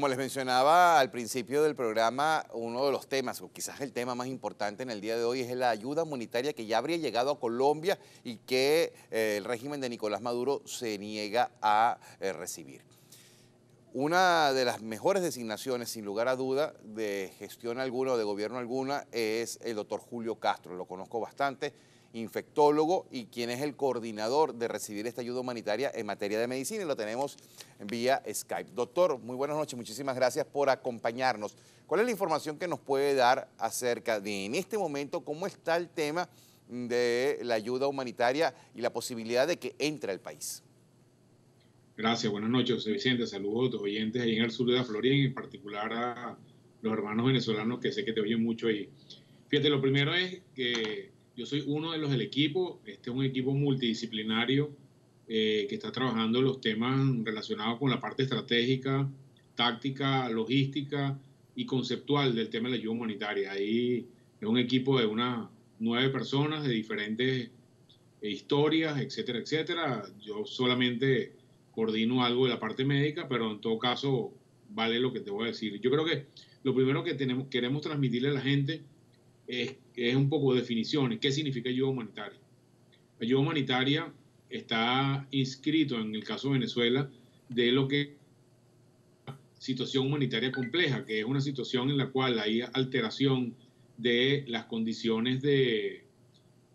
Como les mencionaba al principio del programa, uno de los temas, o quizás el tema más importante en el día de hoy, es la ayuda humanitaria que ya habría llegado a Colombia y que eh, el régimen de Nicolás Maduro se niega a eh, recibir. Una de las mejores designaciones, sin lugar a duda, de gestión alguna o de gobierno alguna es el doctor Julio Castro. Lo conozco bastante infectólogo y quien es el coordinador de recibir esta ayuda humanitaria en materia de medicina y lo tenemos vía Skype. Doctor, muy buenas noches, muchísimas gracias por acompañarnos. ¿Cuál es la información que nos puede dar acerca de en este momento cómo está el tema de la ayuda humanitaria y la posibilidad de que entre al país? Gracias, buenas noches, José Vicente. Saludos a tus oyentes ahí en el sur de la Florida y en particular a los hermanos venezolanos que sé que te oyen mucho ahí. Fíjate, lo primero es que yo soy uno de los del equipo. Este es un equipo multidisciplinario eh, que está trabajando los temas relacionados con la parte estratégica, táctica, logística y conceptual del tema de la ayuda humanitaria. Ahí es un equipo de unas nueve personas de diferentes eh, historias, etcétera, etcétera. Yo solamente coordino algo de la parte médica, pero en todo caso vale lo que te voy a decir. Yo creo que lo primero que tenemos, queremos transmitirle a la gente es, un poco de definiciones. ¿Qué significa ayuda humanitaria? Ayuda humanitaria está inscrito en el caso de Venezuela de lo que situación humanitaria compleja, que es una situación en la cual hay alteración de las condiciones de,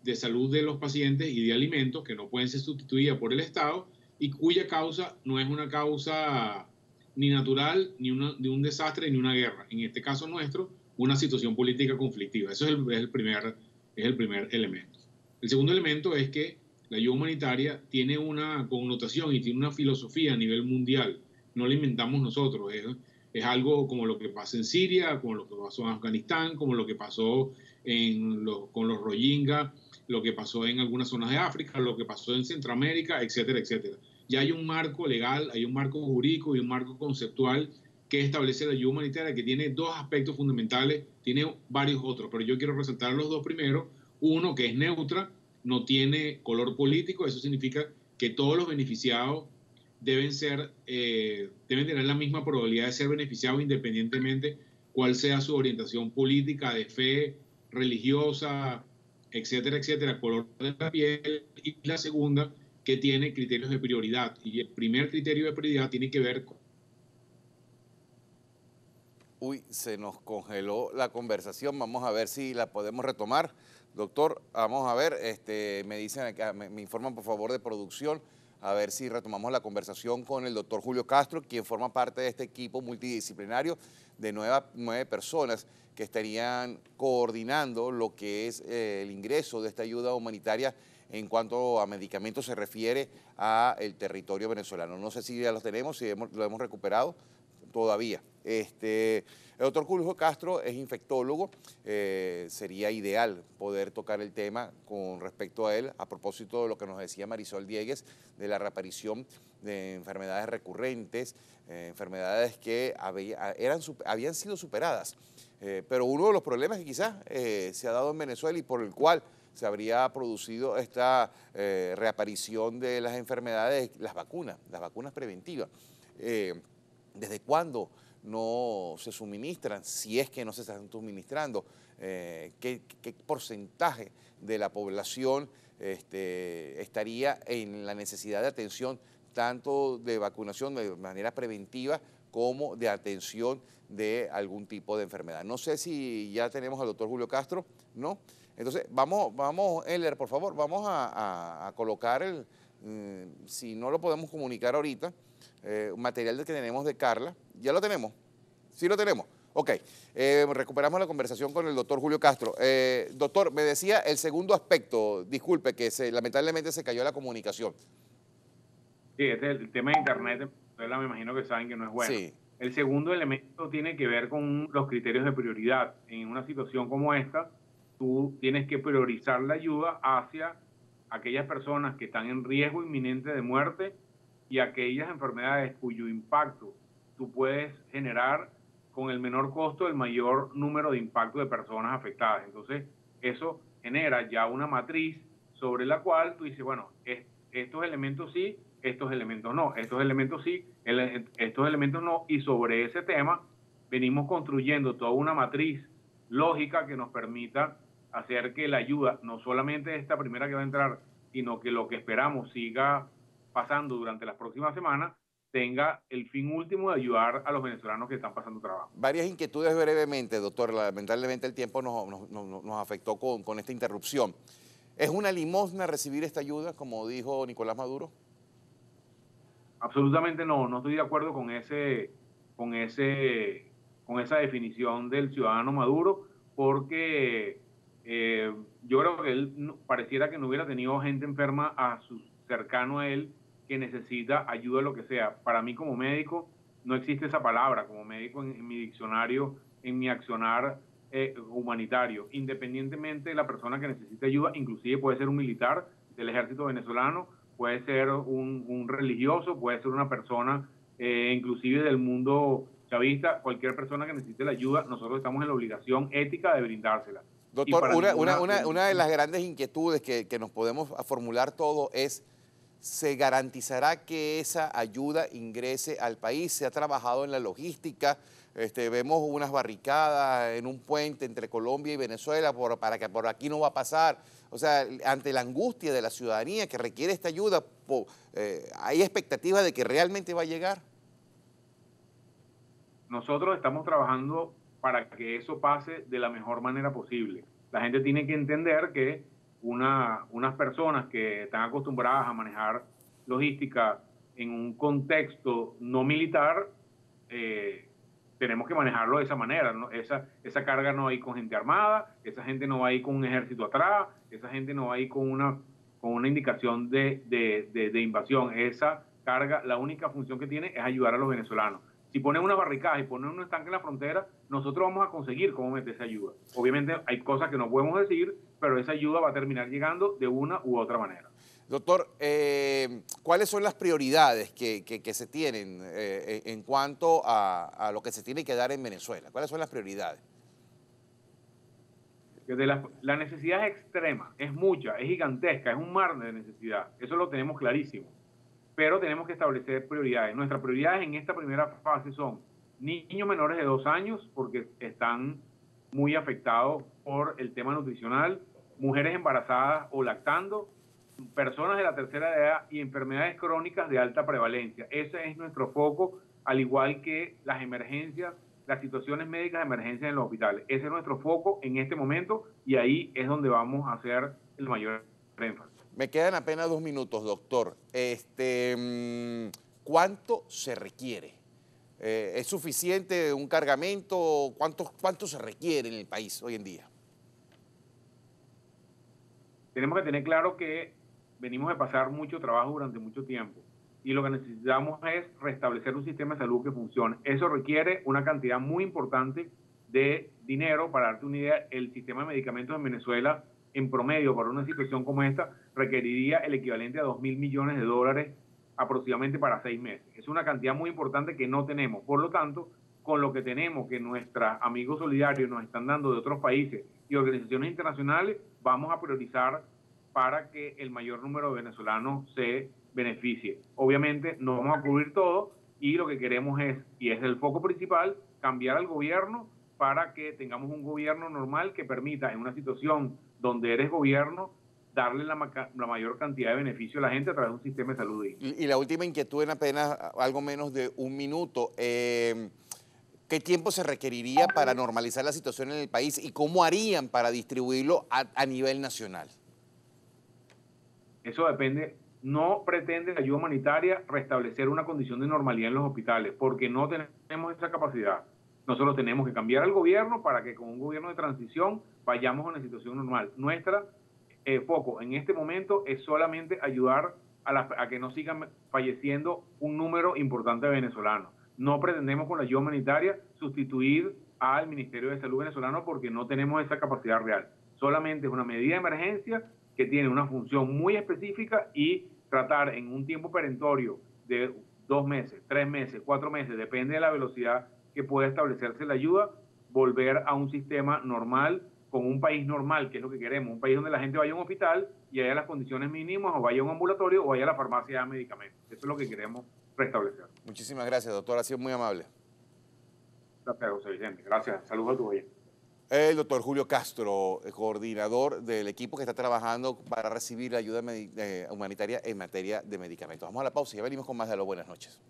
de salud de los pacientes y de alimentos que no pueden ser sustituidas por el Estado y cuya causa no es una causa ni natural, ni de un desastre, ni una guerra. En este caso nuestro, una situación política conflictiva. Eso es el, primer, es el primer elemento. El segundo elemento es que la ayuda humanitaria tiene una connotación y tiene una filosofía a nivel mundial. No la inventamos nosotros. Es, es algo como lo que pasa en Siria, como lo que pasó en Afganistán, como lo que pasó en con los Rohingya, lo que pasó en algunas zonas de África, lo que pasó en Centroamérica, etcétera, etcétera. Ya hay un marco legal, hay un marco jurídico y un marco conceptual que establece la ayuda humanitaria, que tiene dos aspectos fundamentales, tiene varios otros, pero yo quiero resaltar los dos primeros. Uno, que es neutra, no tiene color político, eso significa que todos los beneficiados deben, ser, eh, deben tener la misma probabilidad de ser beneficiados independientemente cuál sea su orientación política, de fe, religiosa, etcétera, etcétera, color de la piel. Y la segunda, que tiene criterios de prioridad. Y el primer criterio de prioridad tiene que ver con Uy, se nos congeló la conversación. Vamos a ver si la podemos retomar. Doctor, vamos a ver, este, me dicen, me, me informan por favor de producción, a ver si retomamos la conversación con el doctor Julio Castro, quien forma parte de este equipo multidisciplinario de nueve personas que estarían coordinando lo que es eh, el ingreso de esta ayuda humanitaria en cuanto a medicamentos se refiere a el territorio venezolano. No sé si ya los tenemos, si lo hemos recuperado todavía. Este, el doctor Julio Castro es infectólogo, eh, sería ideal poder tocar el tema con respecto a él, a propósito de lo que nos decía Marisol Diegues, de la reaparición de enfermedades recurrentes, eh, enfermedades que eran, habían sido superadas. Eh, pero uno de los problemas que quizás se ha dado en Venezuela y por el cual se habría producido esta reaparición de las enfermedades, las vacunas, las vacunas preventivas desde cuándo no se suministran, si es que no se están suministrando, eh, ¿qué, porcentaje de la población este, estaría en la necesidad de atención tanto de vacunación de manera preventiva como de atención de algún tipo de enfermedad. No sé si ya tenemos al doctor Julio Castro, ¿no? Entonces, vamos, vamos, Eller, por favor, vamos a, colocar el, mm, si no lo podemos comunicar ahorita, eh, material que tenemos de Carla. ¿Ya lo tenemos? ¿Sí lo tenemos? Ok, eh, recuperamos la conversación con el doctor Julio Castro. Eh, doctor, me decía el segundo aspecto, disculpe, que se, lamentablemente se cayó la comunicación. Sí, este es el tema de Internet, me imagino que saben que no es bueno. Sí. El segundo elemento tiene que ver con los criterios de prioridad. En una situación como esta, tú tienes que priorizar la ayuda hacia aquellas personas que están en riesgo inminente de muerte y aquellas enfermedades cuyo impacto tú puedes generar con el menor costo el mayor número de impacto de personas afectadas. Entonces, eso genera ya una matriz sobre la cual tú dices, bueno, estos elementos sí, estos elementos no, estos elementos sí, estos elementos no, y sobre ese tema venimos construyendo toda una matriz lógica que nos permita hacer que la ayuda, no solamente esta primera que va a entrar, sino que lo que esperamos siga pasando durante las próximas semanas, tenga el fin último de ayudar a los venezolanos que están pasando trabajo. Varias inquietudes brevemente, doctor. Lamentablemente el tiempo nos, nos, afectó con, con, esta interrupción. ¿Es una limosna recibir esta ayuda, como dijo Nicolás Maduro? Absolutamente no, no estoy de acuerdo con ese, con ese, con esa definición del ciudadano Maduro, porque eh, yo creo que él pareciera que no hubiera tenido gente enferma a su cercano a él que necesita ayuda, lo que sea. Para mí como médico no existe esa palabra, como médico en, mi diccionario, en mi accionar eh, humanitario. Independientemente de la persona que necesite ayuda, inclusive puede ser un militar del ejército venezolano, puede ser un, religioso, puede ser una persona eh, inclusive del mundo chavista, cualquier persona que necesite la ayuda, nosotros estamos en la obligación ética de brindársela. Doctor, una, una, una, de las grandes inquietudes que, que nos podemos formular todo es se garantizará que esa ayuda ingrese al país. Se ha trabajado en la logística, este, vemos unas barricadas en un puente entre Colombia y Venezuela para que por aquí no va a pasar. O sea, ante la angustia de la ciudadanía que requiere esta ayuda, eh, ¿hay expectativa de que realmente va a llegar? Nosotros estamos trabajando para que eso pase de la mejor manera posible. La gente tiene que entender que unas personas que están acostumbradas a manejar logística en un contexto no militar, eh, tenemos que manejarlo de esa manera. Esa, esa carga no va a ir con gente armada, esa gente no va a ir con un ejército atrás, esa gente no va a ir con una, con una indicación de, de invasión. Esa carga, la única función que tiene es ayudar a los venezolanos. Si ponen una barricada y ponen un estanque en la frontera, nosotros vamos a conseguir cómo meter esa ayuda. Obviamente hay cosas que no podemos decir, pero esa ayuda va a terminar llegando de una u otra manera. Doctor, eh, ¿cuáles son las prioridades que, se tienen eh, en cuanto a, lo que se tiene que dar en Venezuela? ¿Cuáles son las prioridades? la, la, necesidad es extrema, es mucha, es gigantesca, es un mar de necesidad. Eso lo tenemos clarísimo. Pero tenemos que establecer prioridades. Nuestras prioridades en esta primera fase son niños menores de dos años, porque están muy afectados por el tema nutricional, mujeres embarazadas o lactando, personas de la tercera edad y enfermedades crónicas de alta prevalencia. Ese es nuestro foco, al igual que las emergencias, las situaciones médicas de emergencia en los hospitales. Ese es nuestro foco en este momento y ahí es donde vamos a hacer el mayor énfasis. Me quedan apenas dos minutos, doctor. Este, mm, ¿Cuánto se requiere? Eh, ¿Es suficiente un cargamento? ¿Cuánto, ¿Cuánto se requiere en el país hoy en día? Tenemos que tener claro que venimos de pasar mucho trabajo durante mucho tiempo y lo que necesitamos es restablecer un sistema de salud que funcione. Eso requiere una cantidad muy importante de dinero. Para darte una idea, el sistema de medicamentos en Venezuela, en promedio, para una situación como esta, requeriría el equivalente a 2 mil millones de dólares aproximadamente para seis meses. Es una cantidad muy importante que no tenemos. Por lo tanto, con lo que tenemos que nuestros amigos solidarios nos están dando de otros países y organizaciones internacionales, vamos a priorizar para que el mayor número de venezolanos se beneficie. Obviamente no vamos a cubrir todo y lo que queremos es, y es el foco principal, cambiar al gobierno para que tengamos un gobierno normal que permita en una situación donde eres gobierno darle la, mayor cantidad de beneficio a la gente a través de un sistema de salud. Y, la última inquietud en apenas algo menos de un minuto. Eh, ¿Qué tiempo se requeriría para normalizar la situación en el país y cómo harían para distribuirlo a, nivel nacional? Eso depende. No pretende la ayuda humanitaria restablecer una condición de normalidad en los hospitales, porque no tenemos esa capacidad. Nosotros tenemos que cambiar al gobierno para que con un gobierno de transición vayamos a una situación normal. Nuestra eh, foco en este momento es solamente ayudar a, a que no sigan falleciendo un número importante de venezolanos. No pretendemos con la ayuda humanitaria sustituir al Ministerio de Salud venezolano porque no tenemos esa capacidad real. Solamente es una medida de emergencia que tiene una función muy específica y tratar en un tiempo perentorio de dos meses, tres meses, cuatro meses, depende de la velocidad que pueda establecerse la ayuda, volver a un sistema normal con un país normal, que es lo que queremos, un país donde la gente vaya a un hospital y haya las condiciones mínimas o vaya a un ambulatorio o vaya a la farmacia de medicamentos. Eso es lo que queremos restablecer. Muchísimas gracias, doctor. Ha sido muy amable. Gracias, José Vicente. Gracias. Saludos a tu oyente. El doctor Julio Castro, coordinador del equipo que está trabajando para recibir la ayuda eh, humanitaria en materia de medicamentos. Vamos a la pausa y ya venimos con más de lo buenas noches.